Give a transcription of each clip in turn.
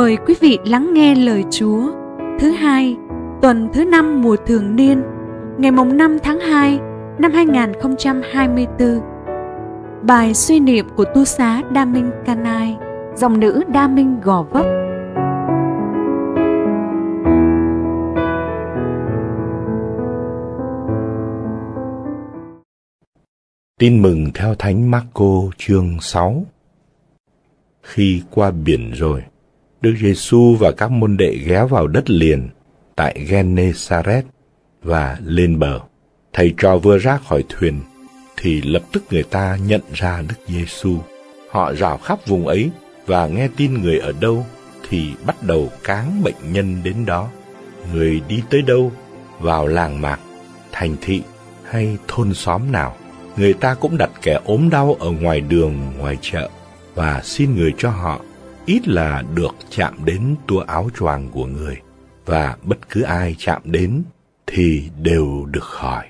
Mời quý vị lắng nghe lời Chúa thứ hai, tuần thứ năm mùa thường niên, ngày mùng 5 tháng 2 năm 2024. Bài suy niệm của tu xá Đa Minh Canai, dòng nữ Đa Minh Gò Vấp. Tin mừng theo Thánh Marco chương 6 Khi qua biển rồi, Đức Giêsu và các môn đệ ghé vào đất liền tại Gennesaret và lên bờ. Thầy trò vừa ra khỏi thuyền thì lập tức người ta nhận ra Đức Giêsu. Họ rào khắp vùng ấy và nghe tin người ở đâu thì bắt đầu cáng bệnh nhân đến đó. Người đi tới đâu, vào làng mạc, thành thị hay thôn xóm nào, người ta cũng đặt kẻ ốm đau ở ngoài đường, ngoài chợ và xin người cho họ ít là được chạm đến tua áo choàng của người, và bất cứ ai chạm đến thì đều được khỏi.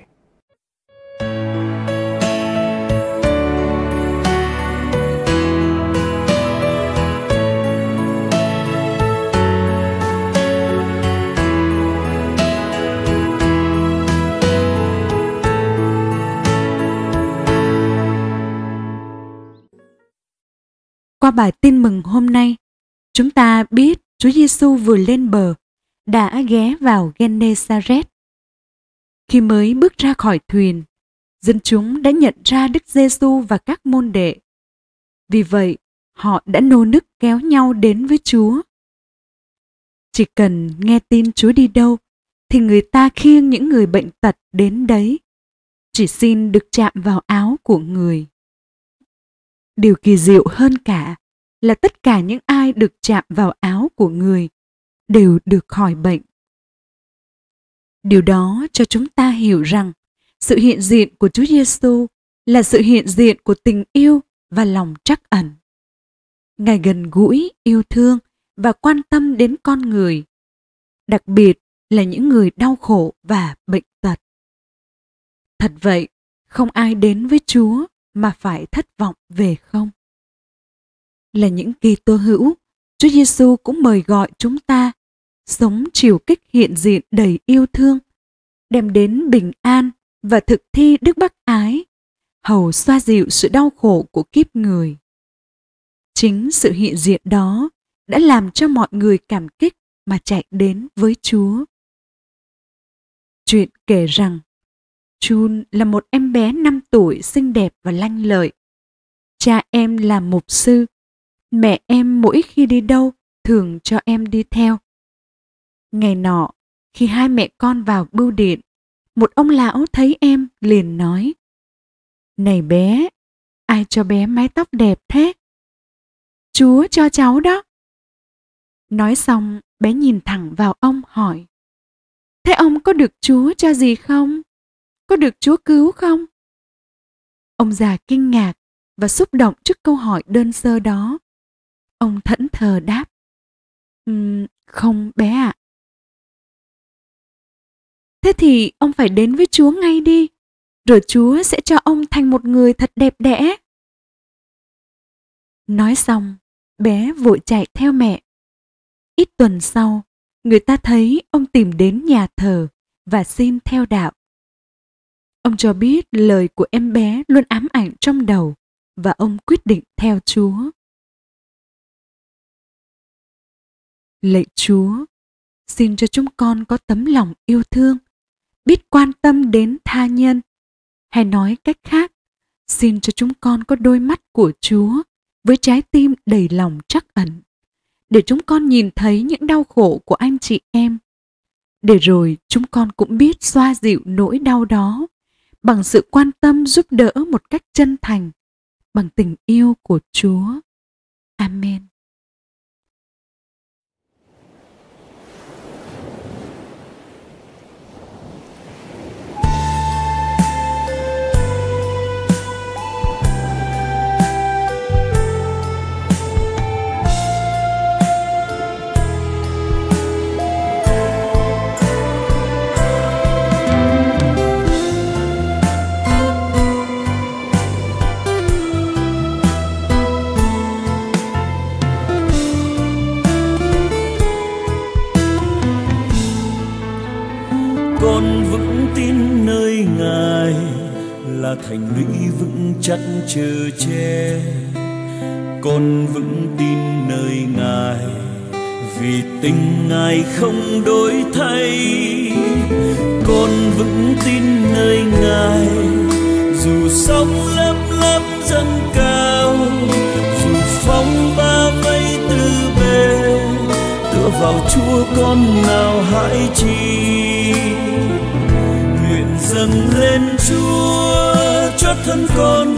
Qua bài tin mừng hôm nay, chúng ta biết Chúa Giêsu vừa lên bờ đã ghé vào Gennesaret. Khi mới bước ra khỏi thuyền, dân chúng đã nhận ra Đức Giêsu và các môn đệ. Vì vậy, họ đã nô nức kéo nhau đến với Chúa. Chỉ cần nghe tin Chúa đi đâu, thì người ta khiêng những người bệnh tật đến đấy. Chỉ xin được chạm vào áo của người. Điều kỳ diệu hơn cả là tất cả những ai được chạm vào áo của người đều được khỏi bệnh. Điều đó cho chúng ta hiểu rằng sự hiện diện của Chúa Giêsu là sự hiện diện của tình yêu và lòng trắc ẩn. Ngài gần gũi, yêu thương và quan tâm đến con người, đặc biệt là những người đau khổ và bệnh tật. Thật vậy, không ai đến với Chúa mà phải thất vọng về không? Là những kỳ tô hữu, Chúa Giêsu cũng mời gọi chúng ta sống chiều kích hiện diện đầy yêu thương, đem đến bình an và thực thi đức bác ái, hầu xoa dịu sự đau khổ của kiếp người. Chính sự hiện diện đó đã làm cho mọi người cảm kích mà chạy đến với Chúa. Chuyện kể rằng Chun là một em bé 5 tuổi xinh đẹp và lanh lợi. Cha em là mục sư. Mẹ em mỗi khi đi đâu thường cho em đi theo. Ngày nọ, khi hai mẹ con vào bưu điện, một ông lão thấy em liền nói Này bé, ai cho bé mái tóc đẹp thế? Chúa cho cháu đó. Nói xong, bé nhìn thẳng vào ông hỏi Thế ông có được Chúa cho gì không? Có được Chúa cứu không? Ông già kinh ngạc và xúc động trước câu hỏi đơn sơ đó. Ông thẫn thờ đáp. Um, không bé ạ. À. Thế thì ông phải đến với Chúa ngay đi, rồi Chúa sẽ cho ông thành một người thật đẹp đẽ. Nói xong, bé vội chạy theo mẹ. Ít tuần sau, người ta thấy ông tìm đến nhà thờ và xin theo đạo. Ông cho biết lời của em bé luôn ám ảnh trong đầu và ông quyết định theo Chúa. Lạy Chúa, xin cho chúng con có tấm lòng yêu thương, biết quan tâm đến tha nhân. Hay nói cách khác, xin cho chúng con có đôi mắt của Chúa với trái tim đầy lòng trắc ẩn, để chúng con nhìn thấy những đau khổ của anh chị em. Để rồi chúng con cũng biết xoa dịu nỗi đau đó bằng sự quan tâm giúp đỡ một cách chân thành, bằng tình yêu của Chúa. Là thành lũy vững chắc chờ che. Con vững tin nơi ngài, vì tình ngài không đổi thay. Con vững tin nơi ngài, dù sóng lấp lấp dâng cao, dù phong ba vây từ bề, tựa vào chúa con nào hãy chi. Nguyện dâng lên chúa cho thân con,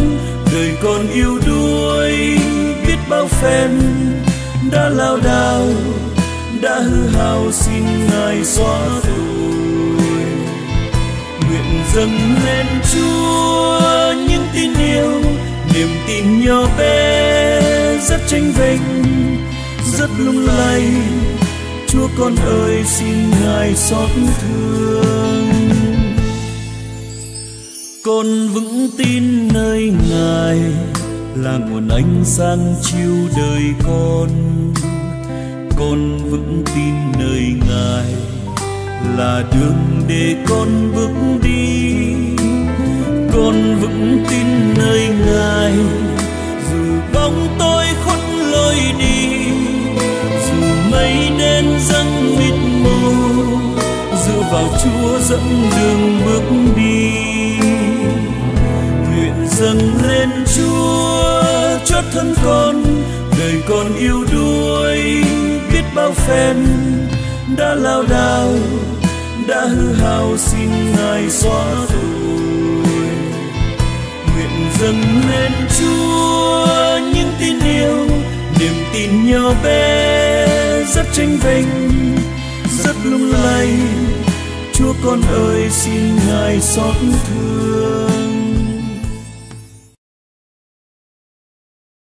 đời con yêu đuối. Biết bao phen đã lao đao, đã hư hao xin ngài xóa tội nguyện dâng lên chúa những tin yêu, niềm tin nhỏ bé rất tranh vinh rất lung lay. Chúa con ơi, xin ngài xót thương con vững tin nơi ngài, là nguồn ánh sáng chiếu đời con. Con vững tin nơi ngài, là đường để con bước đi. Con vững tin nơi ngài, dù bóng tôi khuất lối đi, dù mây đen dâng mịt mù, dựa vào chúa dẫn đường bước cho con đời con yêu đuối. Biết bao phen đã lao đao, đã hư hao xin ngài xóa rồi nguyện dâng lên chúa những tin yêu, niềm tin nhỏ bé rất tranh vinh rất lung lay. Chúa con ơi, xin ngài xót thương.